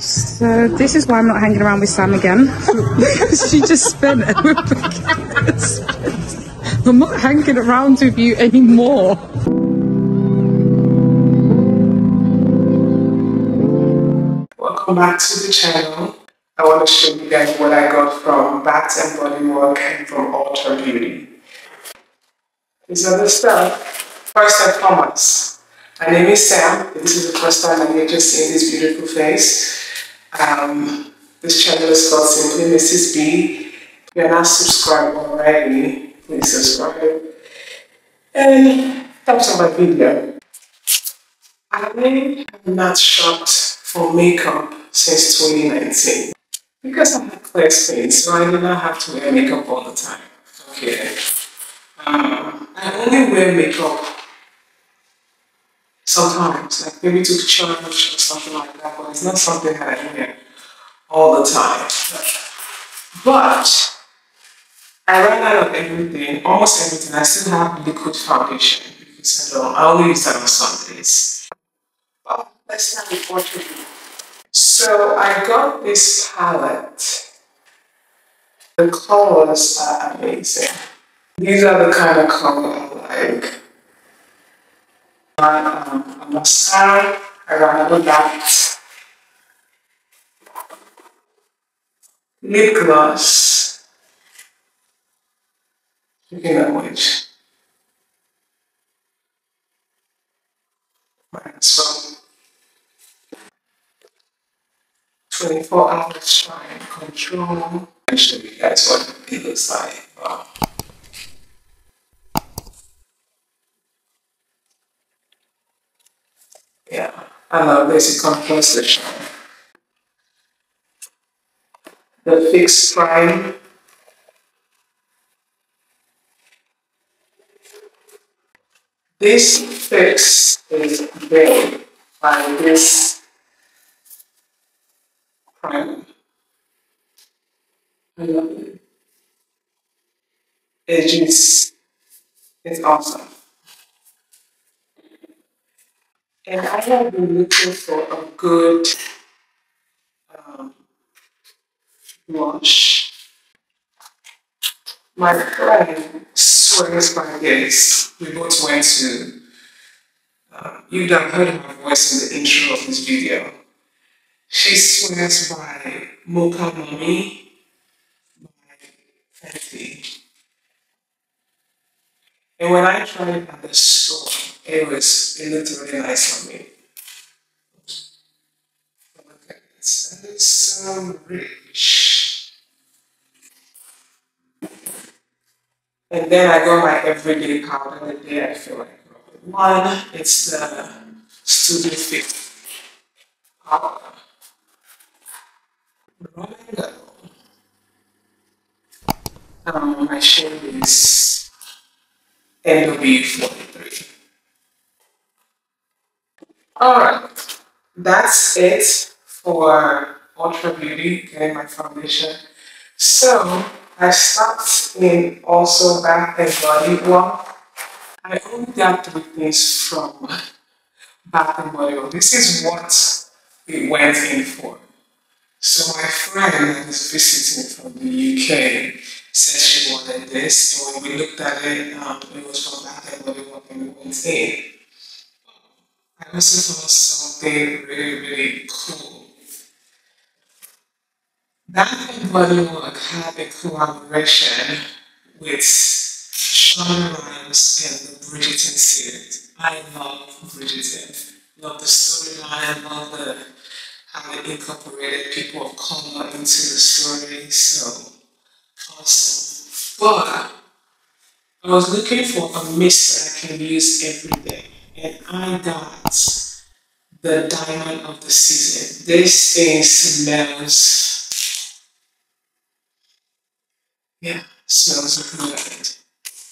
So this is why I'm not hanging around with Sam again. she just spent I'm not hanging around with you anymore. Welcome back to the channel. I want to show you guys what I got from Bath and Body Work and from Ultra Beauty. These are the stuff. First and foremost, my name is Sam. This is the first time I'm just seeing this beautiful face. Um, this channel is called Simply Mrs. B. If you're not subscribed already, please subscribe. And thumbs up my video. I have not shopped for makeup since 2019 because I have clear skin, so I do not have to wear makeup all the time. Okay. Um, I only wear makeup sometimes, like maybe to church or something like that, but it's not something that I wear all the time. But I ran out of everything, almost everything. I still have liquid foundation because I don't. I only use that on Sundays. But let's not to you. So I got this palette. The colors are amazing. These are the kind of color I like a mascara around that. Lip gloss. Speaking of which, so 24 hours control. I'll show you guys what it looks like. Wow. Yeah, uh, I love basic composition. The fixed prime. This fix is made by this prime. I love it. It just, it's awesome. And I have been looking for a good um, blush. My friend swears by this. We both went to, uh, you'd have heard my voice in the intro of this video. She swears by Mocha Mami by Fenty. And when I tried at the store, Anyways, it looked really nice on me. Okay, it's so rich. And then I got my everyday powder the day I feel like one, it's the Studio Fix powder. Um, my shade is NW43. Alright, that's it for Ultra Beauty, getting my foundation. So, I stopped in also Bath and Body Work. I only got three things from Bath and Body Work. This is what we went in for. So my friend that is visiting from the UK said she wanted this, and when we looked at it, um, it was from Bath and Body Work and we went in. I also saw something really, really cool. And Body Work had a collaboration with Shonda Rhimes and the Bridgerton series. I love Bridgerton. Love the storyline, love the how they incorporated people of color into the story. So awesome. But I was looking for a mist that I can use every day and I got the diamond of the season. This thing smells, yeah, smells good.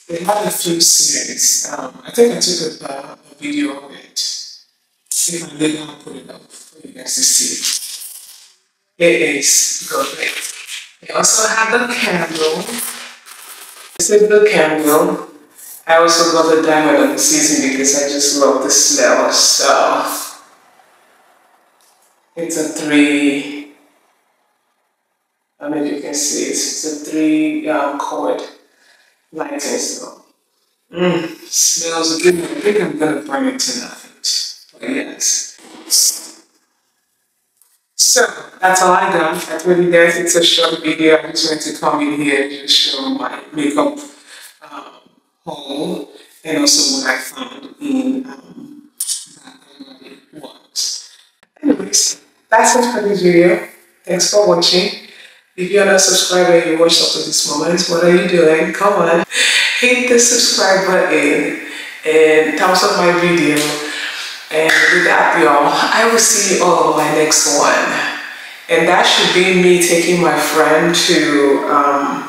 They had a few scents. Um, I think I took a, uh, a video of it. If I did, I'll put it up for you guys to see. It is good. They also have the candle. This is the candle. I also got the diamond of the season because I just love the smell. So It's a three, I don't if you can see it, it's a three um, cord lighting so. Mmm, smells good. I think I'm gonna bring it tonight. But yes. So that's all I got. done. That's you guys, it's a short video. I just wanted to come in here and just show my makeup and also what I found in um, that works. Anyways, that's it for this video. Thanks for watching. If you're not a subscriber and you watched up to this moment, what are you doing? Come on, hit the subscribe button and thumbs up my video. And with that, y'all, I will see you all on my next one. And that should be me taking my friend to um,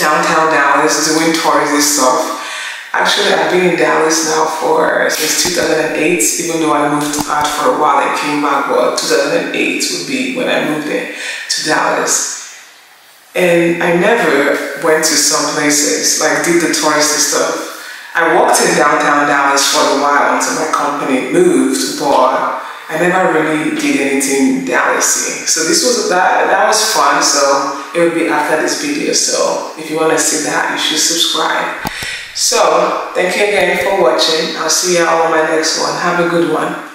downtown Dallas doing touristy stuff. Actually, I've been in Dallas now for since 2008, even though I moved out for a while and came back. Well, 2008 would be when I moved in to Dallas. And I never went to some places, like did the touristy stuff. I walked in downtown Dallas for a while until my company moved, but I never really did anything Dallasy. So this was that that was fun. So it would be after this video. So if you want to see that, you should subscribe. So, thank you again for watching. I'll see you all on my next one. Have a good one.